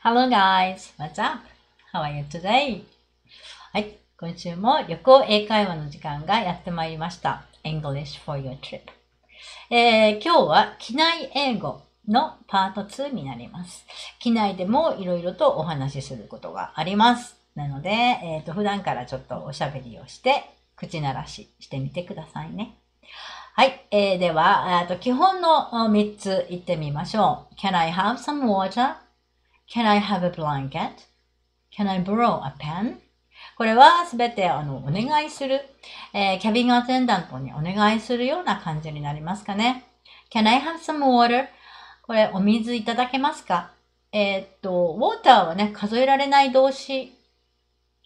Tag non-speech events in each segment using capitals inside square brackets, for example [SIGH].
Hello guys, what's up? How are you today? はい、今週も旅行英会話の時間がやってまいりました。English for your trip、えー、今日は機内英語のパート2になります。機内でもいろいろとお話しすることがあります。なので、えーと、普段からちょっとおしゃべりをして、口ならししてみてくださいね。はい。えー、では、と基本の3つ言ってみましょう。Can I have some water? Can I have a blanket?Can I borrow a pen? これはすべてあのお願いする、えー、キャビンアテンダントにお願いするような感じになりますかね。Can I have some water? これお水いただけますか？えー、っと、ウォーターはね、数えられない動詞、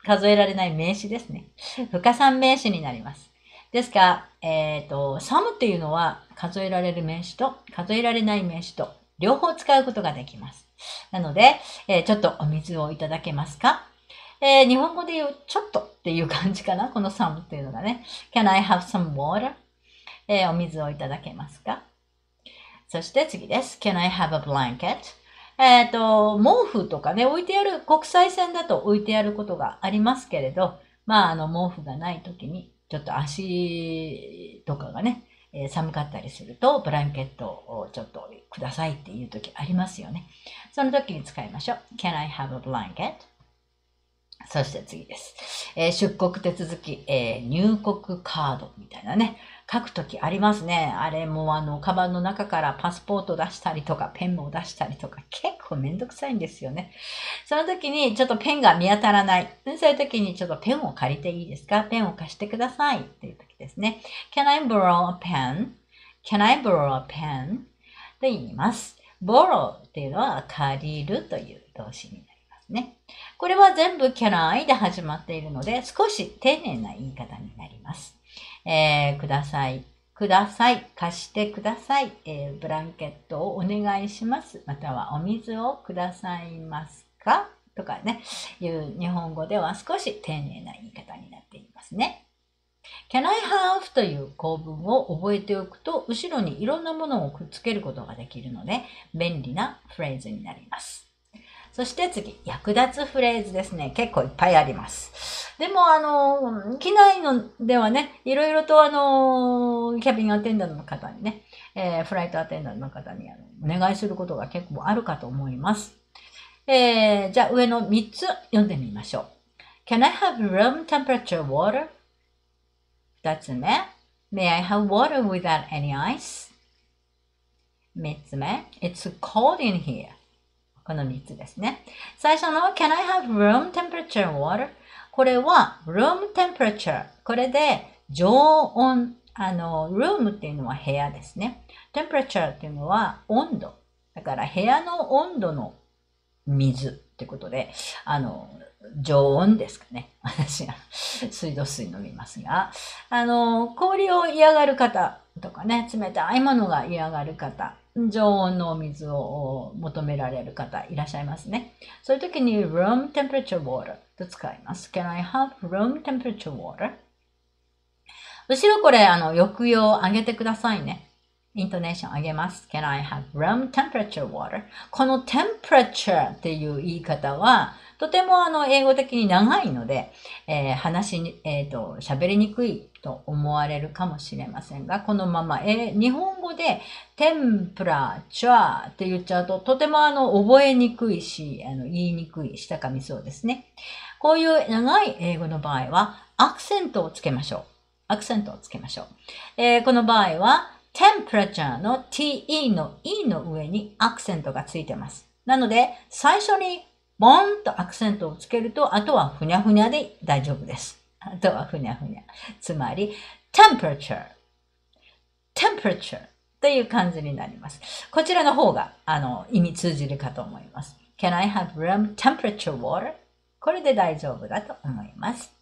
数えられない名詞ですね。不可算名詞になります。ですが、えっ、ー、と、サムっていうのは数えられる名詞と数えられない名詞と両方使うことができます。なので、えー、ちょっとお水をいただけますか？えー、日本語で言うちょっとっていう感じかな？このサムっていうのがね。Can I have some water? えお水をいただけますか？そして次です。Can I have a blanket? えっ、と、毛布とかね、置いてある、国際線だと置いてあることがありますけれど、まあ、あの、毛布がない時にちょっと足とかがね、え、寒かったりすると、ブランケットをちょっとくださいっていう時ありますよね。その時に使いましょう。Can I have a blanket? そして次です。えー、出国手続き、えー、入国カードみたいなね。書くときありますね。あれもあの、カバンの中からパスポート出したりとか、ペンを出したりとか、結構めんどくさいんですよね。その時にちょっとペンが見当たらない。そういう時にちょっとペンを借りていいですか？ペンを貸してくださいっていう時ですね。Can I borrow a pen?Can I borrow a pen? と言います。borrow っていうのは借りるという動詞になりますね。これは全部 can I で始まっているので、少し丁寧な言い方になります。えー、ください。ください。貸してください、えー、ブランケットをお願いします。またはお水をくださいますか？とかね、いう日本語では少し丁寧な言い方になっていますね。can I have という構文を覚えておくと、後ろにいろんなものをくっつけることができるので、便利なフレーズになります。そして次、役立つフレーズですね。結構いっぱいあります。でも、あの、機内のではね、いろいろとあの、キャビンアテンダントの方にね、えー、フライトアテンダントの方にあのお願いすることが結構あるかと思います。えー、じゃあ上の3つ読んでみましょう。Can I have room temperature water? 2つ目。May I have water without any ice? 3つ目。It's cold in here. この3つですね。最初の Can I have room temperature water? これは room temperature。これで常温。あの、room っていうのは部屋ですね。temperature っていうのは温度。だから部屋の温度の水ってことで、あの、常温ですかね。私は [LAUGHS] 水道水飲みますが、あの、氷を嫌がる方とかね、冷たいものが嫌がる方、常温のお水を求められる方いらっしゃいますね。そういう時に room temperature water と使います。Can I have room temperature water? 後ろこれ、あの、抑揚を上げてくださいね。イントネーション上げます。Can I have room temperature water? この temperature っていう言い方は、とてもあの、英語的に長いので、えー、話に、えっ、ー、と、喋りにくいと思われるかもしれませんが、このまま、えー、日本語で、テンプラチュアって言っちゃうと、とてもあの、覚えにくいし、あの、言いにくい、したかみそうですね。こういう長い英語の場合は、アクセントをつけましょう。アクセントをつけましょう。えー、この場合は、temperature の te の e の上にアクセントがついてます。なので、最初にボーンとアクセントをつけると、あとはふにゃふにゃで大丈夫です。あとはふにゃふにゃ。つまり、temperature, temperature という感じになります。こちらの方が、あの、意味通じるかと思います。Can I have room temperature water? これで大丈夫だと思います。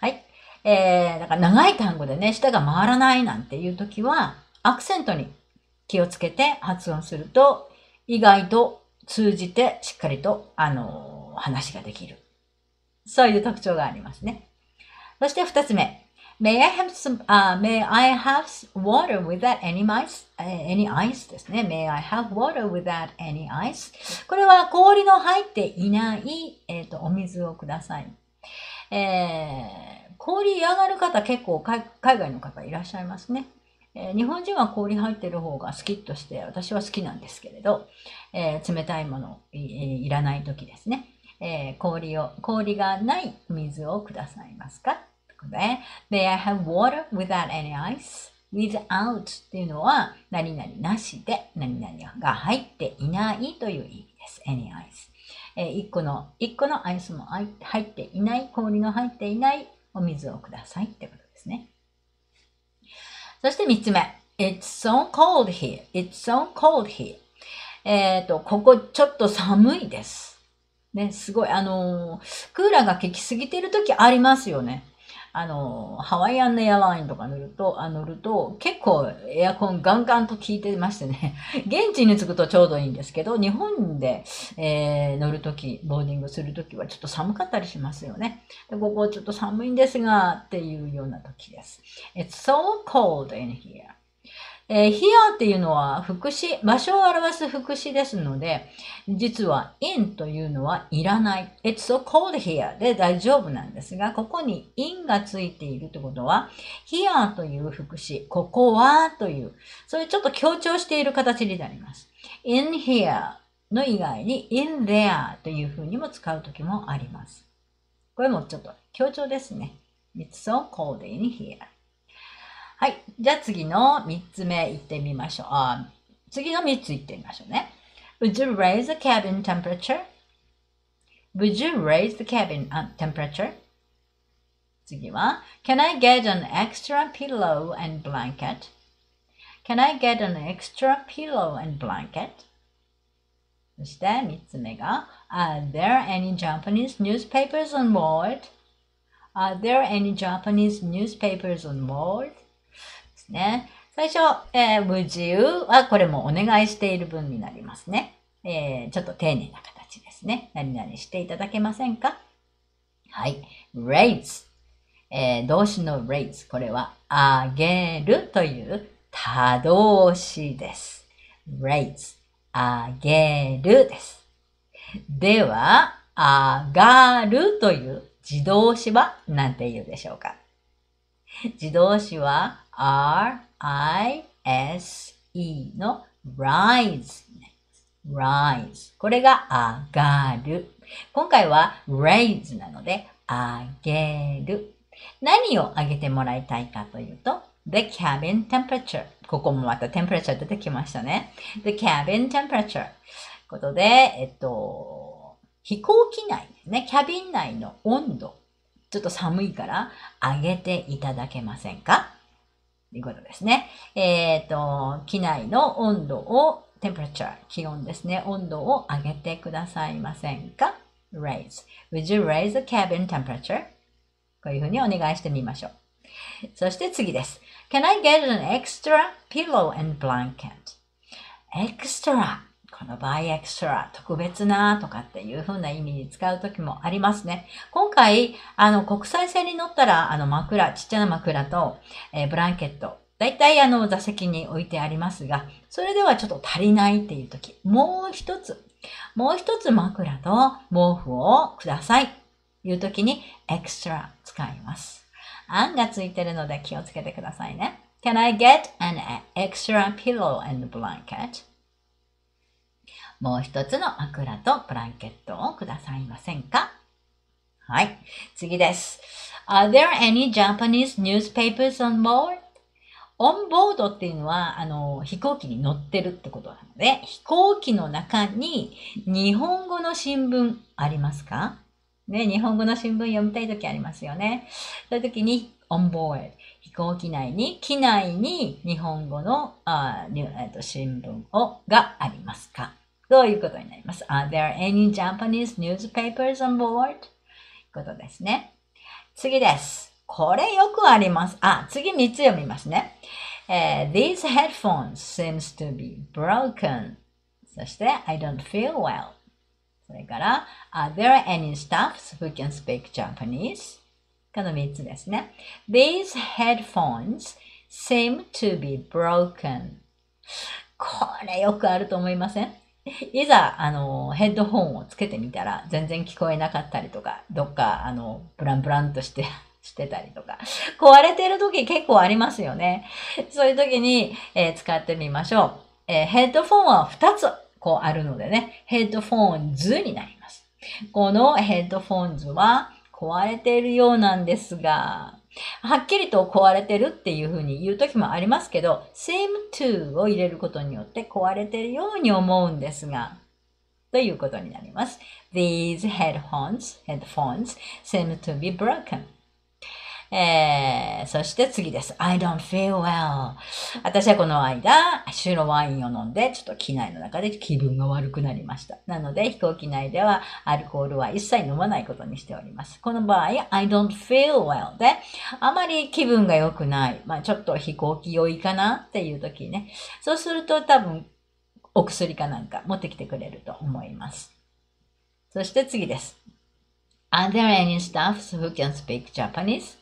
はい。えー、だから長い単語でね、舌が回らないなんていう時は、アクセントに気をつけて発音すると、意外と通じてしっかりと、あのー、話ができる。そういう特徴がありますね。そして二つ目。May I have some, uh, may I have water without any ice?、any ice ですね。May I have water without any ice? これは氷の入っていない、えーと、お水をください。えー、氷嫌がる方結構海外の方いらっしゃいますね。えー、日本人は氷入ってる方がスキッとして私は好きなんですけれど、えー、冷たいものい,、いらない時ですね、えー、氷を、氷がない水をくださいますか？で、May I have water without any ice? without っていうのは何々なしで何々が入っていないという意味です。any ice。えー、1個の、1個のアイスも入っていない、氷の入っていないお水をくださいってことですね。そして3つ目。It's so cold here. It's so cold here. えっ、ー、と、ここちょっと寒いです。ね、すごい、あのー、クーラーが効きすぎてる時ありますよね。あの、ハワイアンエアラインとか乗ると、あ乗ると、結構エアコンガンガンと効いてましてね、[LAUGHS] 現地に着くとちょうどいいんですけど、日本で、えー、乗るとき、ボーディングするときはちょっと寒かったりしますよね。でここちょっと寒いんですが、っていうようなときです。It's so cold in here. えー、here っていうのは副詞、場所を表す副詞ですので、実は in というのはいらない。It's so cold here で大丈夫なんですが、ここに in がついているということは、here という副詞、ここはという、そういうちょっと強調している形になります。in here の以外に in there というふうにも使うときもあります。これもちょっと強調ですね。It's so cold in here. はい。じゃあ次の3つ目いってみましょう。あ次の3ついってみましょうね。Would you raise the cabin temperature? Would you raise the cabin temperature? 次は Can I get an extra pillow and blanket? Can I get an extra pillow and blanket? そして3つ目が Are there any Japanese newspapers on board? Are there any Japanese newspapers on board? ね。最初、えー、would you はこれもお願いしている文になりますね。えー、ちょっと丁寧な形ですね。何々していただけませんか？はい。raise、えー、動詞の raise。これは、あげるという多動詞です。raise、あげるです。では、上がるという自動詞は何て言うでしょうか？自動詞は r-i-s-e の rise。rise。これが上がる。今回は raise なので上げる。何を上げてもらいたいかというと the cabin temperature。ここもまた temperature 出てきましたね。the cabin temperature。ことで、えっと、飛行機内ですね。キャビン内の温度。ちょっと寒いから上げていただけませんか？ということですね。えっ、ー、と、機内の温度を、temperature、気温ですね。温度を上げてくださいませんか ?raise. Would you raise the cabin temperature? こういうふうにお願いしてみましょう。そして次です。Can I get an extra pillow and blanket? extra この場合エクストラ、特別なとかっていう風な意味に使う時もありますね。今回、あの、国際線に乗ったら、あの、枕、ちっちゃな枕と、えー、ブランケット、大体あの、座席に置いてありますが、それではちょっと足りないっていう時、もう一つ、もう一つ枕と毛布をください。いう時に、エクストラ使います。案がついてるので気をつけてくださいね。Can I get an extra pillow and blanket? もう一つの枕とブランケットをくださいませんか？はい。次です。Are there any Japanese newspapers on board? オンボードっていうのは、あの、飛行機に乗ってるってことなので、飛行機の中に日本語の新聞ありますか？ね、日本語の新聞読みたいときありますよね。そういうときに、オンボード。飛行機内に、機内に日本語のあ、えっと、新聞をがありますか？どういうことになります ?Are there any Japanese newspapers on board? ことですね。次です。これよくあります。あ、次3つ読みますね。Uh, these headphones seems to be broken. そして、I don't feel well. それから、Are there any staffs who can speak Japanese? この3つですね。These headphones seem to be broken. これよくあると思いません [LAUGHS] いざ、あの、ヘッドホンをつけてみたら、全然聞こえなかったりとか、どっか、あの、ブランブランとして、[LAUGHS] してたりとか、壊れてる時結構ありますよね。そういう時に、えー、使ってみましょう。えー、ヘッドフォンは2つ、こうあるのでね、ヘッドフォンズになります。このヘッドフォンズは壊れているようなんですが、はっきりと壊れてるっていうふうに言う時もありますけど、seem to を入れることによって壊れてるように思うんですが、ということになります。These headphones, headphones seem to be broken. えー、そして次です。I don't feel well. 私はこの間、白ワインを飲んで、ちょっと機内の中で気分が悪くなりました。なので、飛行機内ではアルコールは一切飲まないことにしております。この場合、I don't feel well で、あまり気分が良くない。まあ、ちょっと飛行機酔いかなっていう時ね。そうすると多分、お薬かなんか持ってきてくれると思います。そして次です。Are there any staffs who can speak Japanese?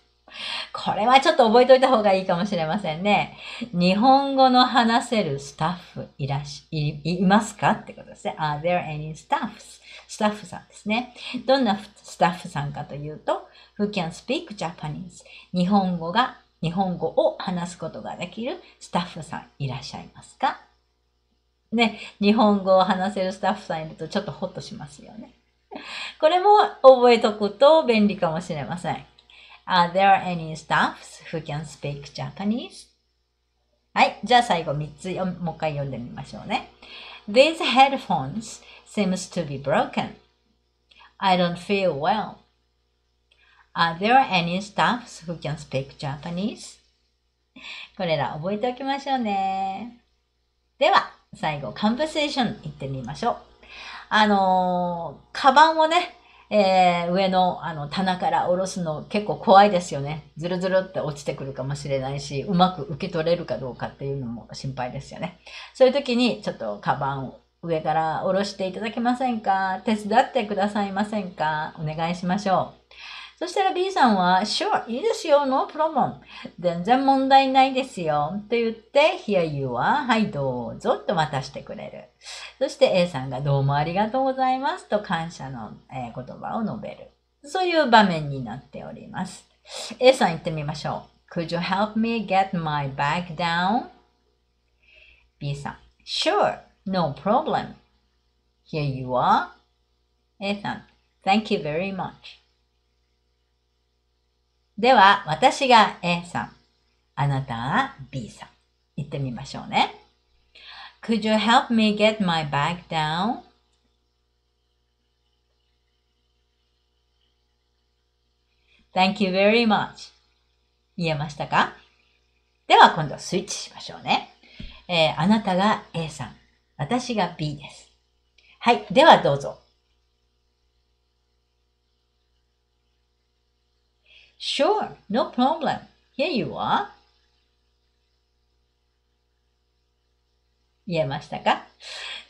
これはちょっと覚えておいた方がいいかもしれませんね。日本語の話せるスタッフいらし、い、いますかってことですね。Are there any staffs? スタッフさんですね。どんなスタッフさんかというと、who can speak Japanese? 日本語が、日本語を話すことができるスタッフさんいらっしゃいますか？ね、日本語を話せるスタッフさんいるとちょっとホッとしますよね。これも覚えとくと便利かもしれません。Are there any staffs who can speak Japanese? はい。じゃあ最後3つよもう一回読んでみましょうね。These headphones seems to be broken. I don't feel well. Are there any staffs who can speak Japanese? これら覚えておきましょうね。では、最後、カンバセーション行ってみましょう。あのー、カバンをね、えー、上のあの棚から下ろすの結構怖いですよね。ずるずるって落ちてくるかもしれないし、うまく受け取れるかどうかっていうのも心配ですよね。そういう時にちょっとカバンを上から下ろしていただけませんか？手伝ってくださいませんか？お願いしましょう。そしたら B さんは、Sure, いいですよ、no problem. 全然問題ないですよ。と言って、Here you are. はい、どうぞ。と渡してくれる。そして A さんがどうもありがとうございますと感謝の、え言葉を述べる。そういう場面になっております。A さん言ってみましょう。Could you help me get my bag down?B さん。Sure, no problem. Here you are. A さん。Thank you very much. では、私が A さん、あなたが B さん。言ってみましょうね。Could you help me get my bag down? Thank you very much. 言えましたか？では今度スイッチしましょうね。えー、あなたが A さん、私が B です。はい。ではどうぞ。Sure, no problem. Here you are. 言えましたか、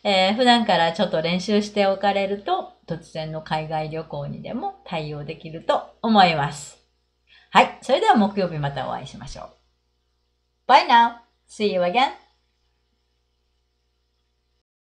えー、普段からちょっと練習しておかれると、突然の海外旅行にでも対応できると思います。はい。それでは木曜日またお会いしましょう。Bye now. See you again.